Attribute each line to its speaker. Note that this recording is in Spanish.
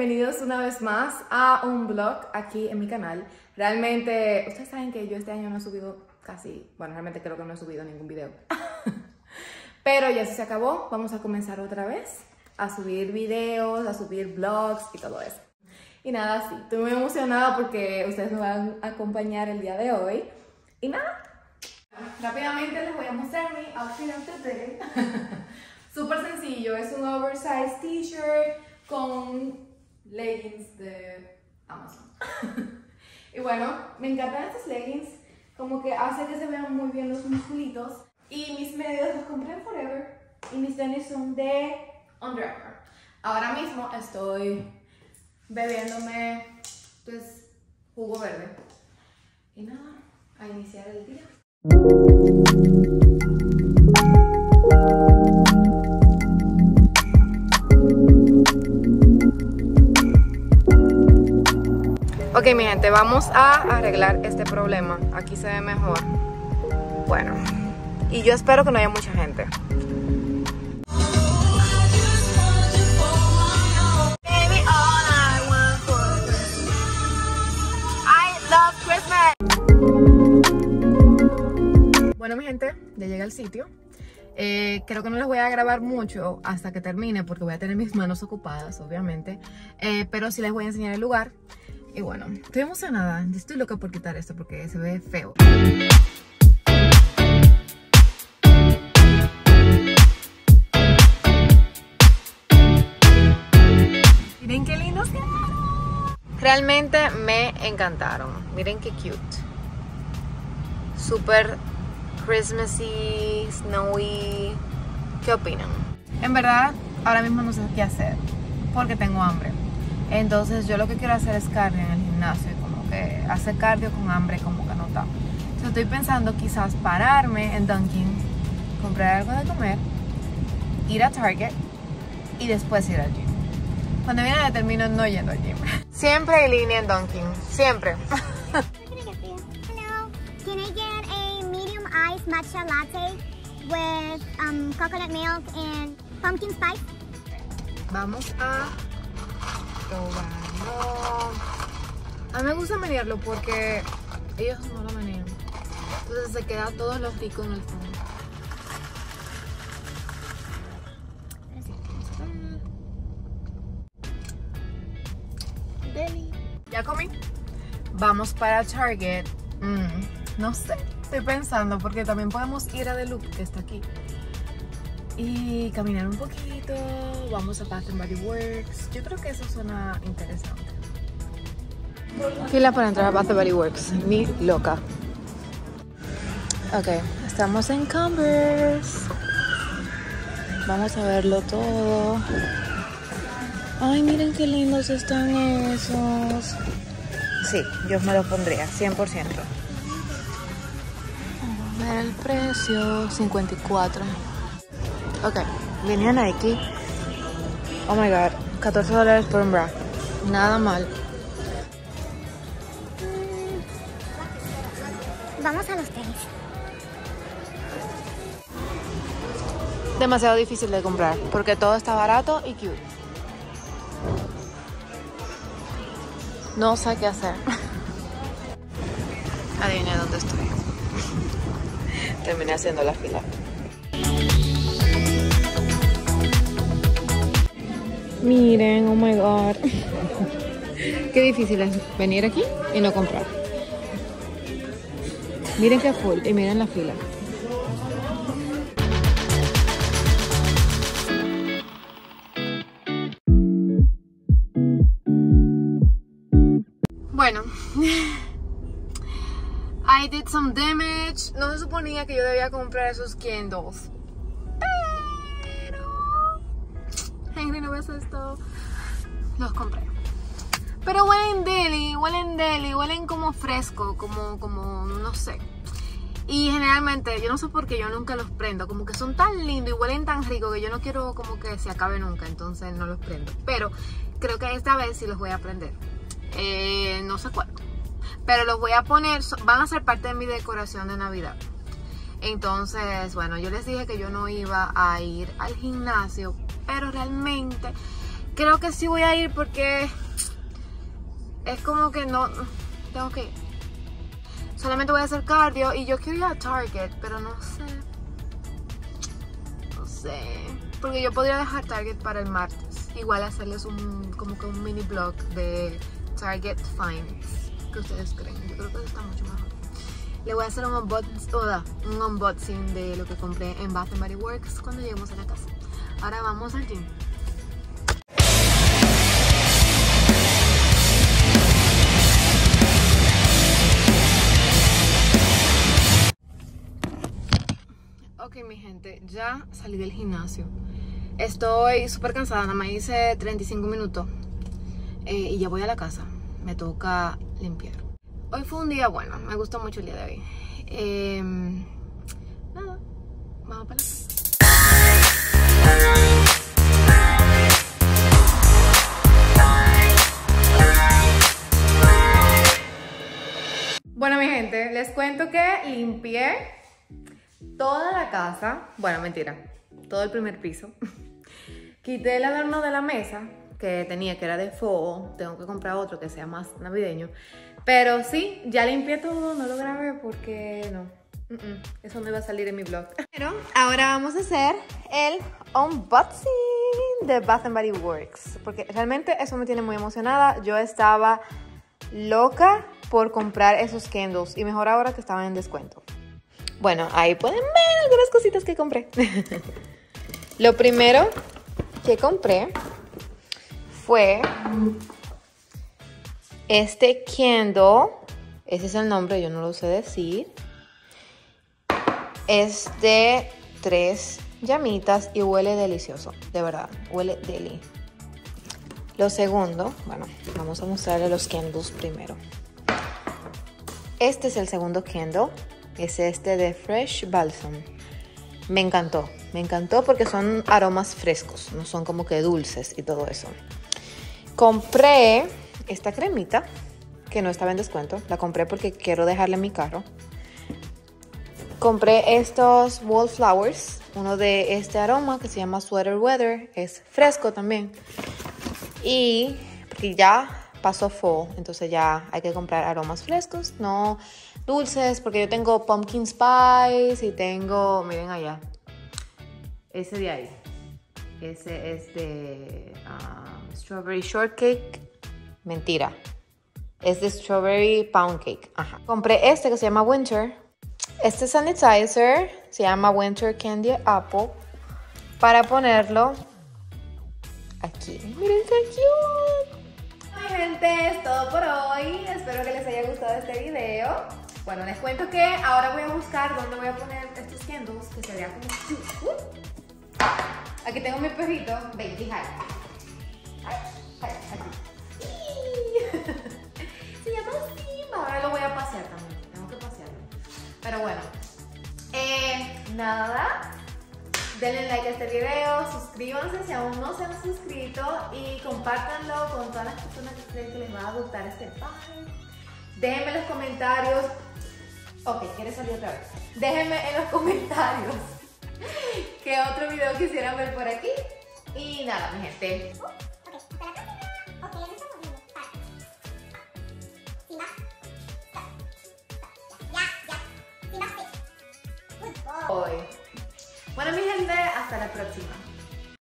Speaker 1: bienvenidos una vez más a un vlog aquí en mi canal. Realmente, ustedes saben que yo este año no he subido casi, bueno, realmente creo que no he subido ningún video. Pero ya se acabó, vamos a comenzar otra vez a subir videos, a subir vlogs y todo eso. Y nada, sí, estoy muy emocionada porque ustedes me van a acompañar el día de hoy. Y nada, rápidamente les voy a mostrar mi outfit day. Súper sencillo, es un oversized t-shirt con leggings de Amazon. y bueno, me encantan estos leggings, como que hace que se vean muy bien los musculitos. Y mis medios los compré en Forever y mis tenis son de Under. Ahora mismo estoy bebiéndome pues jugo verde. Y nada, a iniciar el día. Ok, mi gente, vamos a arreglar este problema. Aquí se ve mejor. Bueno, y yo espero que no haya mucha gente. Bueno, mi gente, ya llegué al sitio. Eh, creo que no les voy a grabar mucho hasta que termine porque voy a tener mis manos ocupadas, obviamente. Eh, pero sí les voy a enseñar el lugar. Y bueno, estoy emocionada. Estoy loca por quitar esto porque se ve feo. Miren qué lindos. Realmente me encantaron. Miren qué cute. Super Christmassy, snowy. ¿Qué opinan? En verdad, ahora mismo no sé qué hacer porque tengo hambre. Entonces yo lo que quiero hacer es cardio en el gimnasio, como que hacer cardio con hambre como que no está. Entonces estoy pensando quizás pararme en Dunkin, comprar algo de comer, ir a Target y después ir al gym. Cuando viene termino no yendo al gym. Siempre hay línea en Dunkin, siempre.
Speaker 2: Hello, can I get a medium iced matcha latte with um, coconut milk and pumpkin spice?
Speaker 1: Vamos a A mí me gusta menearlo porque ellos no lo menean. Entonces se queda todo lo rico en el fondo. Ya comí. Vamos para Target. Mm, no sé, estoy pensando porque también podemos ir a The Loop que está aquí y caminar un poquito. Vamos a Bath Body Works. Yo creo que eso suena interesante. Fila para entrar a Bath Body Works. Mi loca. Ok, estamos en Converse. Vamos a verlo todo. Ay, miren qué lindos están esos. Sí, yo me lo pondría, 100%. Vamos a ver el precio, 54. Ok, línea Nike. Oh my god, 14 dólares por un bra. Nada mal.
Speaker 2: Vamos a los tenis.
Speaker 1: Demasiado difícil de comprar porque todo está barato y cute. No sé qué hacer. Adivina dónde estoy. Terminé haciendo la fila. Miren, oh my god. Qué difícil es venir aquí y no comprar. Miren qué full y miren la fila. Bueno, I did some damage. No se suponía que yo debía comprar esos candles. Esto. Los compré. Pero huelen deli, huelen deli, huelen como fresco, como, como, no sé. Y generalmente, yo no sé por qué yo nunca los prendo. Como que son tan lindos y huelen tan rico que yo no quiero como que se acabe nunca. Entonces no los prendo. Pero creo que esta vez sí los voy a prender. Eh, no sé cuándo. Pero los voy a poner, van a ser parte de mi decoración de Navidad. Entonces, bueno, yo les dije que yo no iba a ir al gimnasio, pero realmente creo que sí voy a ir porque es como que no, tengo que Solamente voy a hacer cardio y yo quiero ir a Target, pero no sé. No sé. Porque yo podría dejar Target para el martes. Igual hacerles un como que un mini blog de Target Finds. ¿Qué ustedes creen? Yo creo que está mucho mejor. Le voy a hacer un, un unboxing de lo que compré en Bath Body Works cuando lleguemos a la casa. Ahora vamos al gym. Ok, mi gente, ya salí del gimnasio. Estoy súper cansada, nada más hice 35 minutos. Eh, y ya voy a la casa. Me toca limpiar. Hoy fue un día bueno, me gustó mucho el día de hoy. Em, nada, vamos para la casa. Bueno, mi gente, les cuento que limpié toda la casa, bueno, mentira, todo el primer piso. Quité el adorno de la mesa que tenía, que era de fuego. Tengo que comprar otro que sea más navideño. Pero sí, ya limpié todo, no lo grabé porque no. eso no iba a salir en mi blog. Pero ahora vamos a hacer el unboxing de Bath Body Works. Porque realmente eso me tiene muy emocionada. Yo estaba loca por comprar esos candles. Y mejor ahora que estaban en descuento. Bueno, ahí pueden ver algunas cositas que compré. Lo primero que compré fue este candle. Ese es el nombre, yo no lo sé decir. Es de tres llamitas y huele delicioso, de verdad, huele deli. Lo segundo, bueno, vamos a mostrarle los candles primero. Este es el segundo candle es este de Fresh Balsam. Me encantó, me encantó porque son aromas frescos, no son como que dulces y todo eso. Compré esta cremita que no estaba en descuento, la compré porque quiero dejarla en mi carro. Compré estos Wallflowers, uno de este aroma que se llama Sweater Weather, es fresco también. Y porque ya pasó fall, entonces ya hay que comprar aromas frescos, no dulces, porque yo tengo pumpkin spice y tengo, miren allá, ese de ahí, ese es de um, strawberry shortcake, mentira, es de strawberry pound cake, ajá. Compré este que se llama Winter, este sanitizer se llama Winter Candy Apple, para ponerlo aquí, miren qué cute. gente, es todo por hoy. Espero que les haya gustado este video. Bueno, les cuento que ahora voy a buscar dónde voy a poner estos candles que se vea como... Uh. Aquí tengo mi perrito, Baby Hi. Pero bueno. Eh, nada. Denle like a este video, suscríbanse si aún no se han suscrito y compártanlo con todas las personas que creen que les va a gustar este video. Déjenme en los comentarios Ok, ¿quieres salir otra vez? Déjenme en los comentarios qué otro video quisieran ver por aquí. Y nada, mi gente. Bueno, mi gente, hasta la próxima.